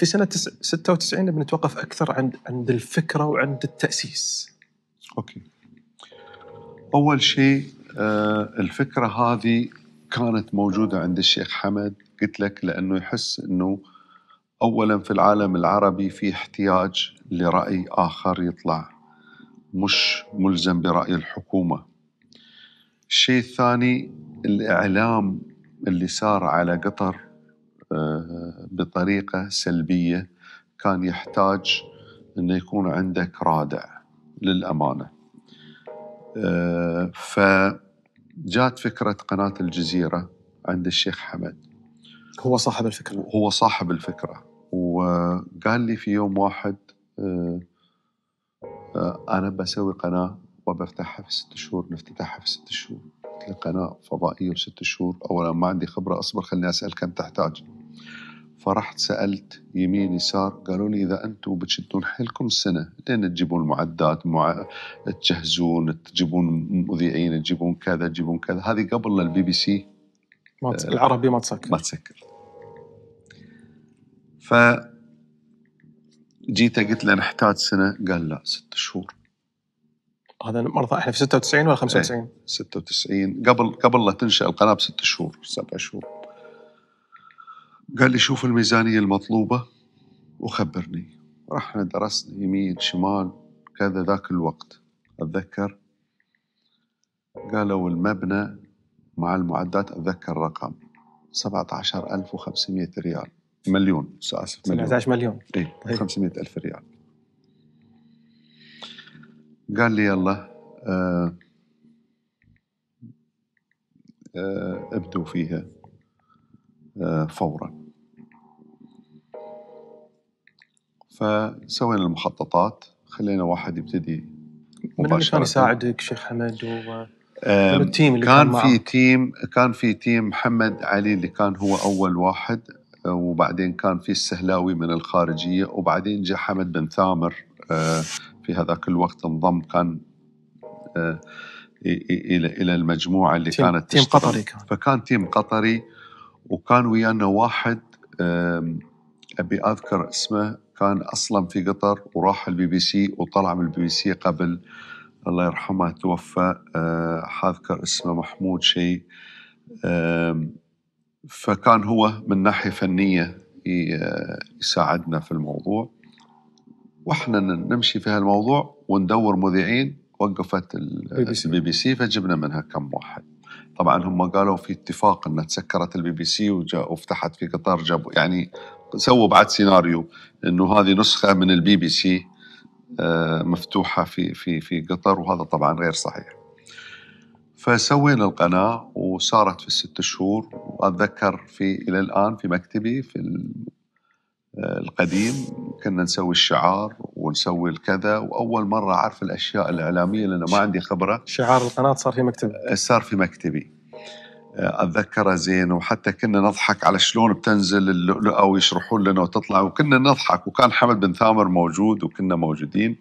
في سنة تس- 96 بنتوقف أكثر عند عند الفكرة وعند التأسيس. أوكي. أول شيء آه، الفكرة هذه كانت موجودة عند الشيخ حمد. قلت لك لأنه يحس إنه اولا في العالم العربي في احتياج لرأي آخر يطلع مش ملزم برأي الحكومة. الشيء الثاني الإعلام اللي صار على قطر بطريقة سلبية كان يحتاج انه يكون عندك رادع للأمانة. آه، فجات فكرة قناة الجزيرة عند الشيخ حمد. هو صاحب الفكرة. هو صاحب الفكرة. وقال لي في يوم واحد آه، آه، أنا بسوي قناة وبفتحها في ست شهور نفتتحها في ست شهور. قناة فضائية بست شهور. أولا ما عندي خبرة أصبر خليني أسأل كم تحتاج. فرحت سألت يمين يسار قالوا لي إذا أنتم بتشدون حيلكم سنة لين تجيبون المعدات مع... تجهزون تجيبون مذيعين تجيبون كذا تجيبون كذا. هذه قبل البي بي سي. ما تس... العربي ما تسكر. ما تسكر. ف جيت قلت له نحتاج سنة قال لا ست شهور. هذا ثانية، إحنا في 96 ولا 95 96 قبل قبل لا تنشأ القناة بست شهور سبع شهور. قال لي شوف الميزانية المطلوبة وخبرني. رحنا درسنا يمين شمال كذا ذاك الوقت. أتذكر؟ قالوا المبنى مع المعدات أتذكر رقم 17500 ريال. مليون. اسف مليون. 17 مليون. طيب. 500 ألف ريال. قال لي يلا آه آه ابدوا فيها آه فورا. فسوينا المخططات خلينا واحد يبتدي من اللي كان. يساعدك شيخ حمد و ال team اللي كان كان في؟ team كان في team محمد علي اللي كان هو أول واحد آه، وبعدين كان في السهلاوي من الخارجية وبعدين جاء حمد بن ثامر آه، في هذاك الوقت انضم كان آه، إلى إلى المجموعة اللي team, كانت team تشتغل. قطري كان فكان team قطري وكان ويانا واحد أبي أذكر اسمه كان أصلا في قطر وراح البي بي سي وطلع من البي بي سي قبل الله يرحمه توفى. آه، حاذكر اسمه محمود شيء. فكان هو من ناحية فنية آه، يساعدنا في الموضوع. وإحنا نمشي في هالموضوع وندور مذيعين. وقفت. البي بي سي. فجبنا منها كم واحد. طبعا هم قالوا في اتفاق إن تسكرت البي بي سي وفتحت في قطر جابوا يعني سووا بعد سيناريو إنه هذه نسخة من البي بي سي مفتوحة في في في قطر وهذا طبعا غير صحيح. فسوينا القناة وصارت في الست شهور. وأتذكر في إلى الآن في مكتبي في آه، القديم كنا نسوي الشعار ونسوي الكذا. وأول مرة أعرف الأشياء الإعلامية لأن ما عندي خبرة. شعار القناة صار في مكتب صار في مكتبي. اتذكره زين وحتى كنا نضحك على شلون بتنزل اللؤلؤة ويشرحون لنا وتطلع وكنا نضحك وكان حمد بن ثامر موجود وكنا موجودين.